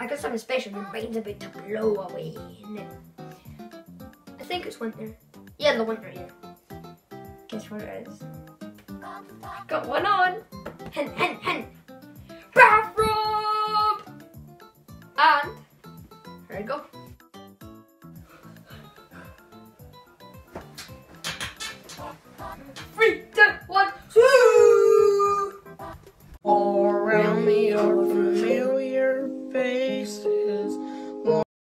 I got something special. The rain's about to blow away. I think it's winter. Yeah, the winter, yeah. Guess what it is? Got one on. Hen hen hen. Bathrobe! And, here I go. Three, two, one, two! All around me are familiar wasted.